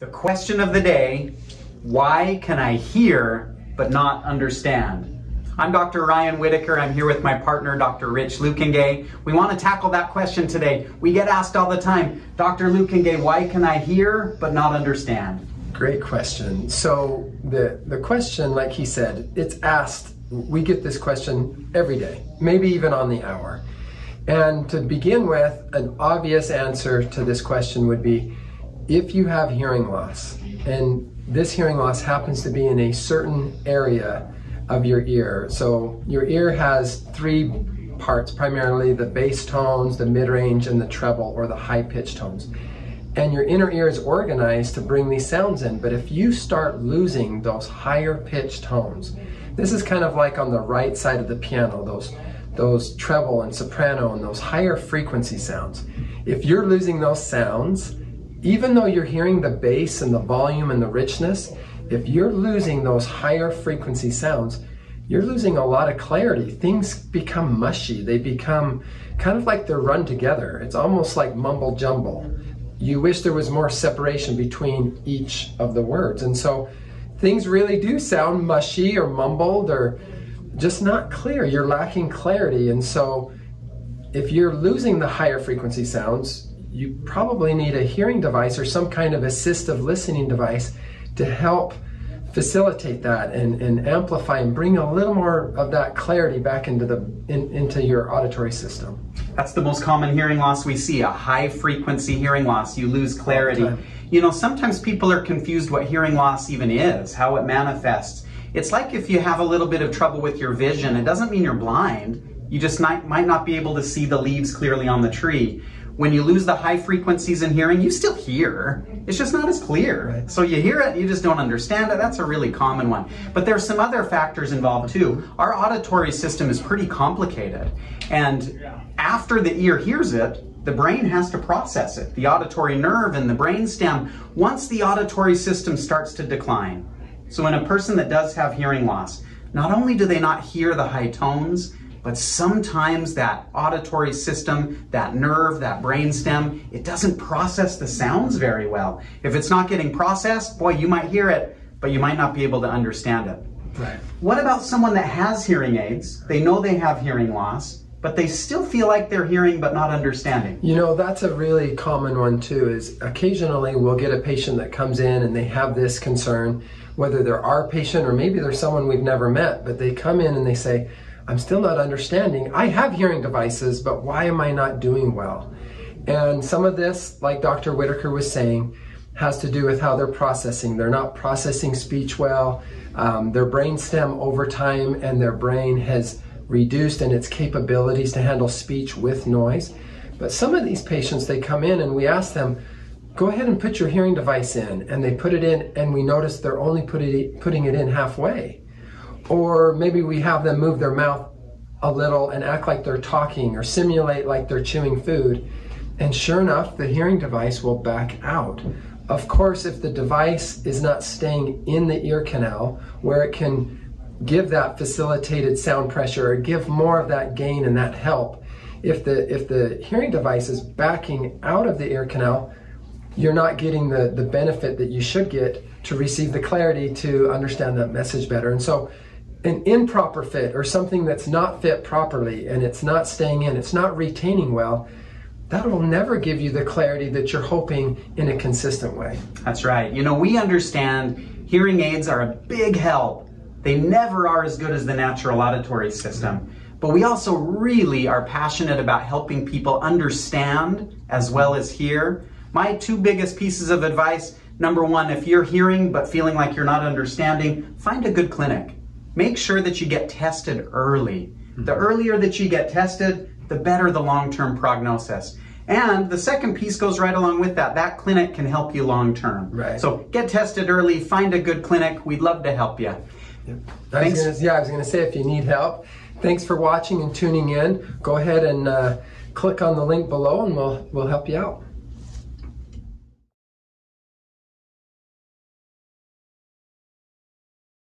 The question of the day, why can I hear but not understand? I'm Dr. Ryan Whitaker. I'm here with my partner, Dr. Rich Luekenga. We want to tackle that question today. We get asked all the time, Dr. Luekenga, why can I hear but not understand? Great question. So the the question, like he said, it's asked. We get this question every day, maybe even on the hour. And to begin with, an obvious answer to this question would be if you have hearing loss, and this hearing loss happens to be in a certain area of your ear. So your ear has three parts, primarily the bass tones, the mid-range, and the treble or the high-pitched tones. And your inner ear is organized to bring these sounds in. But if you start losing those higher pitched tones, this is kind of like on the right side of the piano, those those treble and soprano and those higher frequency sounds. If you're losing those sounds, even though you're hearing the bass and the volume and the richness, if you're losing those higher frequency sounds, you're losing a lot of clarity. Things become mushy. They become kind of like they're run together. It's almost like mumble jumble. You wish there was more separation between each of the words. And so things really do sound mushy or mumbled or just not clear. You're lacking clarity. And so if you're losing the higher frequency sounds, you probably need a hearing device or some kind of assistive listening device to help facilitate that and, and amplify and bring a little more of that clarity back into the in, into your auditory system. That's the most common hearing loss we see, a high frequency hearing loss. You lose clarity. You know, sometimes people are confused what hearing loss even is, how it manifests. It's like if you have a little bit of trouble with your vision, it doesn't mean you're blind. You just might, might not be able to see the leaves clearly on the tree when you lose the high frequencies in hearing, you still hear. It's just not as clear. Right. So you hear it, you just don't understand it. That's a really common one. But there's some other factors involved too. Our auditory system is pretty complicated. And after the ear hears it, the brain has to process it. The auditory nerve and the brain stem, once the auditory system starts to decline. So in a person that does have hearing loss, not only do they not hear the high tones, but sometimes that auditory system, that nerve, that brainstem, it doesn't process the sounds very well. If it's not getting processed, boy, you might hear it, but you might not be able to understand it. Right. What about someone that has hearing aids? They know they have hearing loss, but they still feel like they're hearing but not understanding. You know, that's a really common one too is occasionally we'll get a patient that comes in and they have this concern, whether they're our patient or maybe they're someone we've never met, but they come in and they say, I'm still not understanding. I have hearing devices, but why am I not doing well? And some of this, like Dr. Whitaker was saying, has to do with how they're processing. They're not processing speech well. Um, their brain stem over time and their brain has reduced in its capabilities to handle speech with noise. But some of these patients, they come in and we ask them, go ahead and put your hearing device in. And they put it in and we notice they're only put it, putting it in halfway. Or maybe we have them move their mouth a little and act like they're talking or simulate like they're chewing food. And sure enough, the hearing device will back out. Of course, if the device is not staying in the ear canal where it can give that facilitated sound pressure or give more of that gain and that help, if the if the hearing device is backing out of the ear canal, you're not getting the, the benefit that you should get to receive the clarity to understand that message better. And so an improper fit or something that's not fit properly and it's not staying in, it's not retaining well, that will never give you the clarity that you're hoping in a consistent way. That's right. You know, we understand hearing aids are a big help. They never are as good as the natural auditory system. But we also really are passionate about helping people understand as well as hear. My two biggest pieces of advice number one, if you're hearing but feeling like you're not understanding, find a good clinic make sure that you get tested early. The mm-hmm. earlier that you get tested, the better the long-term prognosis. And the second piece goes right along with that. That clinic can help you long term. Right. So get tested early, find a good clinic. We'd love to help you. Thanks. Gonna, yeah, I was going to say if you need help, thanks for watching and tuning in. Go ahead and uh, click on the link below and we'll, we'll help you out.